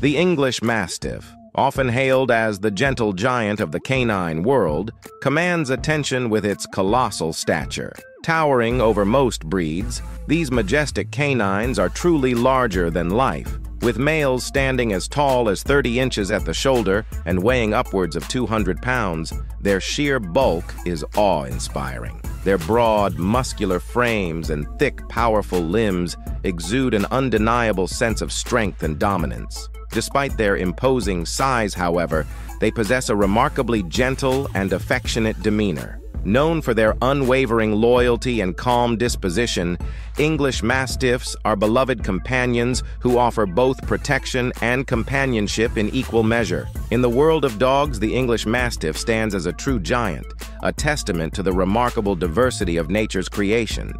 The English Mastiff, often hailed as the gentle giant of the canine world, commands attention with its colossal stature. Towering over most breeds, these majestic canines are truly larger than life, with males standing as tall as 30 inches at the shoulder and weighing upwards of 200 pounds, their sheer bulk is awe-inspiring. Their broad, muscular frames and thick, powerful limbs exude an undeniable sense of strength and dominance. Despite their imposing size, however, they possess a remarkably gentle and affectionate demeanor. Known for their unwavering loyalty and calm disposition, English Mastiffs are beloved companions who offer both protection and companionship in equal measure. In the world of dogs, the English Mastiff stands as a true giant, a testament to the remarkable diversity of nature's creation.